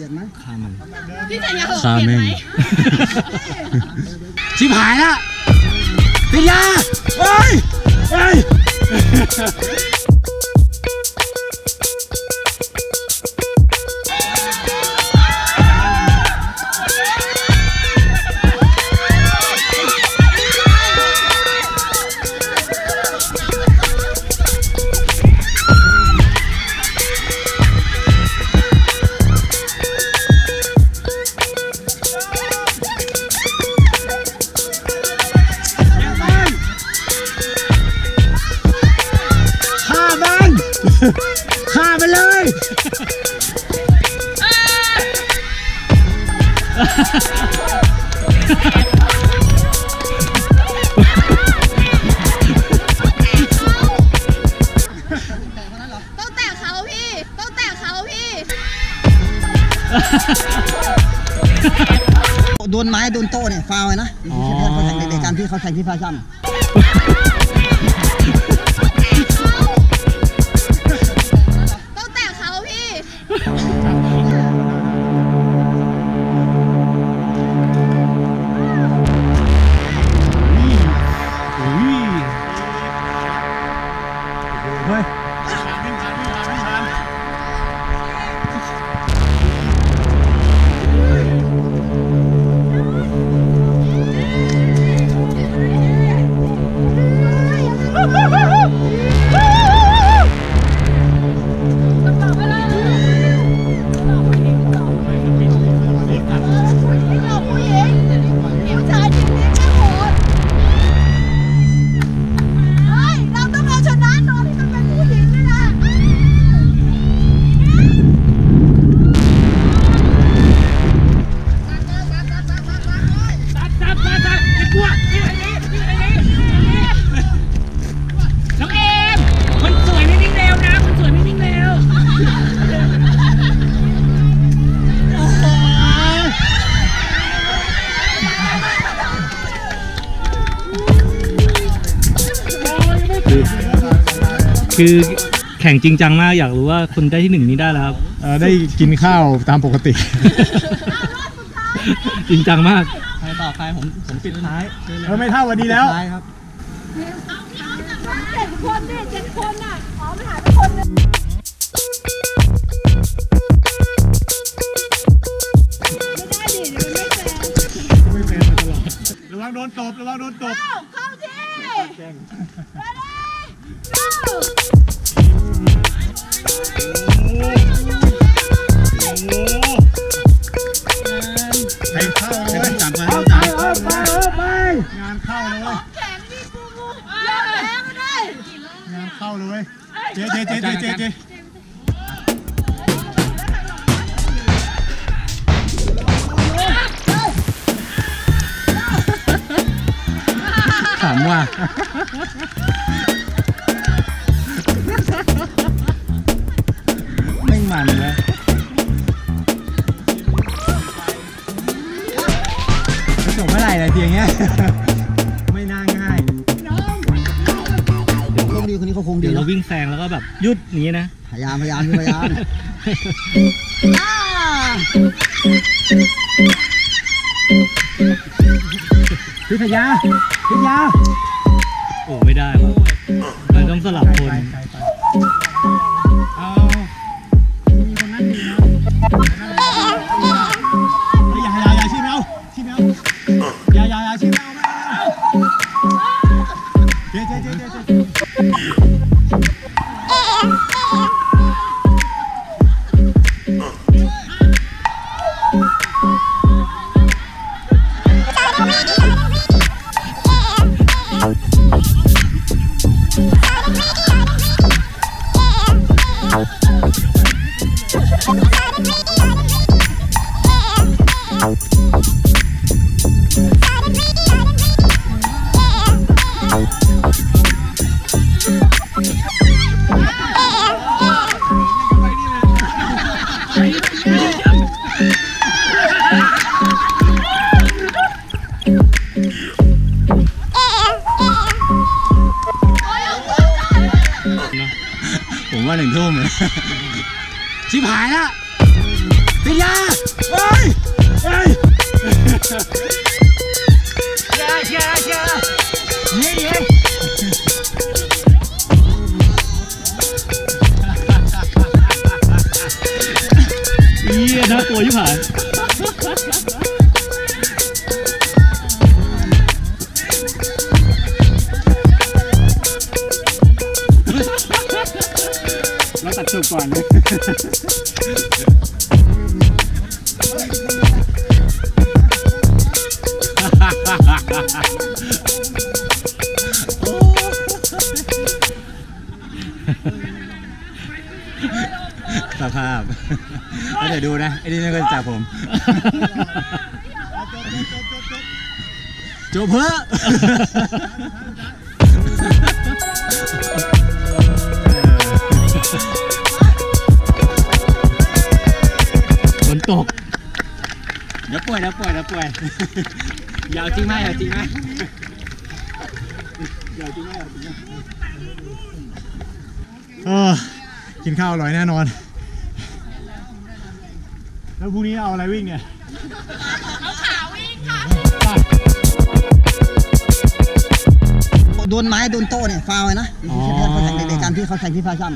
ลี่ยนไหมฆ่ามันพี่สัญญาเหอะฆ่าเปลี่ยนแม่งไหม ชิบหายละปิยาเฮ้ยเฮ้ย ฆ่ามันเลยต้องแตะเขาพี่ ต้องแตะเขาพี่ โดนไม้โดนโต๊ะเนี่ยฟาวล์เลยนะอ๋อเขาแข่งในการที่เขาแข่งที่พาชั่น เคือแข่งจริงจังมากอยากรู้ว่าคนได้ที่หนึ่งนี้ได้แล้วครับ เอ่อได้กินข้าวตามปกติ จริงจังมาก ใครต่อใครผมผมปิดท้ายเออไม่เท่าวันนี้แล้ว ท้ายครับ เจ็ดคนเนี่ยเจ็ดคนน่ะขอไปหายไปคนหนึง ไม่ได้ดิเดี๋ยวมันไม่แฟร์ระวังโดนตบ ระวังโดนตบ เข้าเข้าที่ Ready go ใครเข้าเลยจับไปเอาจัไปไปไปงานเข้าเลยแข็งดิปูปูยอมแพ้ก็ได้งานเข้าเลยเจ๊เจ๊เจ๊เจ๊เจ๊เจ๊ถามว่า ม่มันแล้วจะจบเมื่อไหร่ล่ะทีอย่างเงี้ย ไม่น่าง่ายลงดีคนนี้เขาคงดีเดี๋ยวเรานะวิ่งแซงแล้วก็แบบหยุดอย่างนี้นะ พยายามพยายามพยายามอ่าพิทยาพิทยาโอ้ไม่ได้ว่ะมันต้องสลับคน ไปไปเอ Ha ha ha. ชิบหายละปิดยาเฮ้ยเฮ้ยยาเยอะเยอะเยอะเยอะเยี่ยนะตัวชิบหายเราตัดจบก่อน สภาพแล้วเดี๋ยวดูนะไอ้นี่นั่นก็จับผม จบเพ้อ เดี๋ยวป่วยเดี๋ยวป่วยเดี๋ยวป่วยยาวจริงไหมยาวจริงไหมยาวจริงไหมยาวจริงไหมเออกินข้าวอร่อยแน่นอน แล้วพรุ่งนี้เอาอะไรวิ่งเนี่ย เอาขาวิ่งค่ะ โดนไม้โดนโต๊ะเนี่ยฟาวล์เลยนะอ๋อ เขาแข่งในรายการที่เขาแข่งที่พาชั่น